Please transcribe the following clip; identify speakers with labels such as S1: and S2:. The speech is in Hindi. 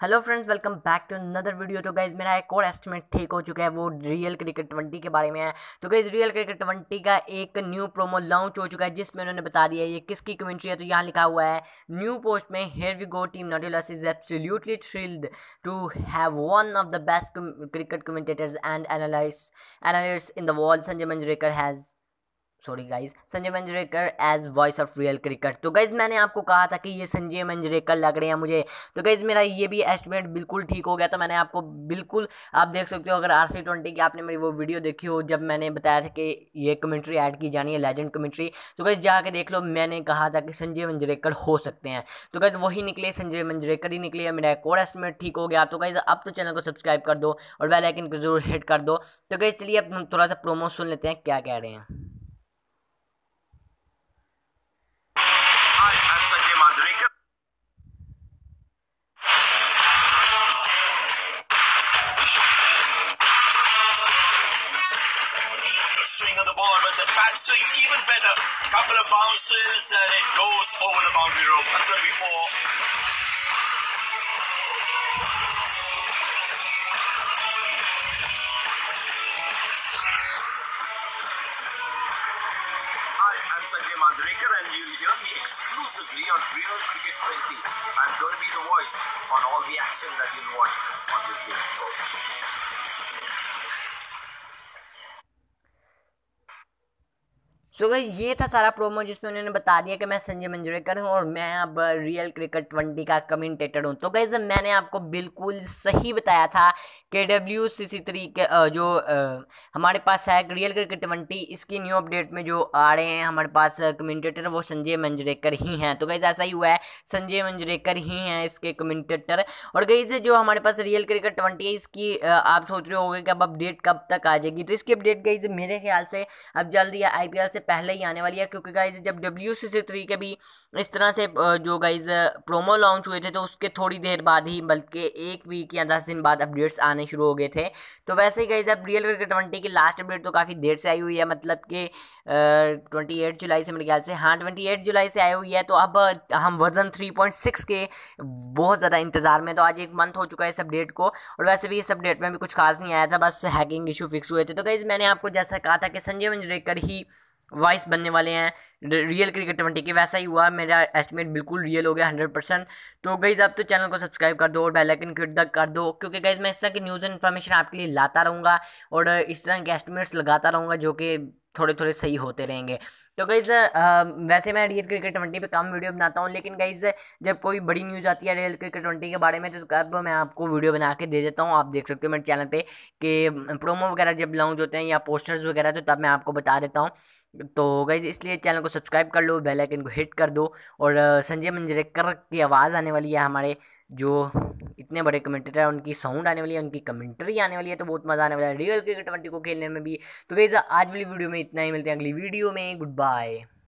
S1: Hello friends, welcome back to another video. तो गाइज़ मेरा एक और एस्टिमेट ठीक हो चुका है, वो रियल क्रिकेट ट्वेंटी के बारे में है। तो गाइज़ रियल क्रिकेट ट्वेंटी का एक न्यू प्रोमो लॉन्च हो चुका है, जिसमें उन्होंने बता दिया है, ये किसकी कमेंट्री है? तो यहाँ लिखा हुआ है न्यू पोस्ट में here we go team Nautilus is absolutely thrilled to have one of the best cricket commentators and analyst analyst in the world Sanjay Manjrekar has sorry guys Sanjay Manjrekar as voice of real cricket तो गाइज़ मैंने आपको कहा था कि ये संजय मंजरेकर लग रहे हैं मुझे। तो गाइज़ मेरा ये भी एस्टिमेट बिल्कुल ठीक हो गया तो मैंने आपको बिल्कुल, आप देख सकते हो, अगर आर सी ट्वेंटी की आपने मेरी वो वीडियो देखी हो, जब मैंने बताया था कि ये कमेंट्री ऐड की जानी है लेजेंड कमेंट्री तो गाइज़ जाके देख लो, मैंने कहा था कि संजय मंजरेकर हो सकते हैं। तो गाइज़ वही निकले, संजय मंजरेकर ही निकले मेरा एक और एस्टिमेट ठीक हो गया। तो गाइज़ अब तो चैनल को सब्सक्राइब कर दो और वेल आइकन को ज़रूर हिट कर दो। तो गाइज़ चलिए अब थोड़ा सा प्रोमो सुन लेते हैं, क्या कह रहे हैं।
S2: Ball, but the back swing even better. Couple of bounces and it goes over the boundary rope. That's going to be four. Hi, I'm Sanjay Manjrekar and you'll hear me exclusively on Real Cricket 20. I'm going to be the voice on all the action that you'll watch on this game.
S1: So so, ये था सारा प्रोमो जिसमें उन्होंने बता दिया कि मैं संजय मंजरेकर हूँ और मैं अब रियल क्रिकेट ट्वेंटी का कमेंटेटर हूँ। तो गैस मैंने आपको बिल्कुल सही बताया था के डब्ल्यू सी सी थ्री के जो हमारे पास है रियल क्रिकेट ट्वेंटी इसकी न्यू अपडेट में जो आ रहे हैं हमारे पास कमेंटेटर वो संजय मंजरेकर ही हैं। तो गैस ऐसा ही हुआ है संजय मंजरेकर ही हैं इसके कमेंटेटर और गई जो हमारे पास रियल क्रिकेट ट्वेंटी है इसकी आप सोच रहे होंगे कि अब अपडेट कब तक आ जाएगी? तो इसकी अपडेट गई मेरे ख्याल से अब जल्दी आई पी एल से पहले ही आने वाली है, क्योंकि गाइज़ जब डब्ल्यू सी सी थ्री के भी इस तरह से जो गाइज़ प्रोमो लॉन्च हुए थे तो उसके थोड़ी देर बाद ही, बल्कि एक वीक या दस दिन बाद अपडेट्स आने शुरू हो गए थे। तो वैसे ही गाइज़ अब रियल क्रिकेट ट्वेंटी की लास्ट अपडेट तो काफ़ी देर से आई हुई है मतलब कि ट्वेंटी एट जुलाई से मेरे ख्याल से। हाँ ट्वेंटी एट जुलाई से आई हुई है तो अब हम वर्जन थ्री पॉइंट सिक्स के बहुत ज़्यादा इंतज़ार में तो आज एक मंथ हो चुका है इस अपडेट को, और वैसे भी इस अपडेट में भी कुछ खास नहीं आया था, बस हैकिंग इशू फिक्स हुए थे। तो गाइज़ मैंने आपको जैसा कहा था कि संजय मंजरेकर ही वॉइस बनने वाले हैं। रियल क्रिकेट ट्वेंटी के वैसा ही हुआ। मेरा एस्टिमेट बिल्कुल रियल हो गया हंड्रेड परसेंट तो गई आप तो चैनल को सब्सक्राइब कर दो और बेलाइकन क्लिक तक कर दो। क्योंकि गईज मैं इस तरह की न्यूज़ इन्फॉर्मेशन आपके लिए लाता रहूँगा और इस तरह के एस्टिमेट्स लगाता रहूँगा जो कि थोड़े थोड़े सही होते रहेंगे। तो गईज़ वैसे मैं रियल क्रिकेट ट्वेंटी पे कम वीडियो बनाता हूँ, लेकिन गईज़ जब कोई बड़ी न्यूज़ आती है रियल क्रिकेट ट्वेंटी के बारे में तो अब मैं आपको वीडियो बना के दे देता हूँ। आप देख सकते हो मेरे चैनल पे कि प्रोमो वगैरह जब लॉन्च होते हैं या पोस्टर्स वगैरह तो तब मैं आपको बता देता हूँ। तो गईज़ इसलिए चैनल को सब्सक्राइब कर लो बेलाइकन को हिट कर दो और संजय मंजरेकर की आवाज़ आने वाली है हमारे जो इतने बड़े कमेंटेटर हैं, उनकी साउंड आने वाली है, उनकी कमेंट्री आने वाली है तो बहुत मज़ा आने वाला है। रियल क्रिकेट ट्वेंटी को खेलने में भी। तो वैसे आज वाली वीडियो में इतना ही, मिलते हैं अगली वीडियो में। Good bye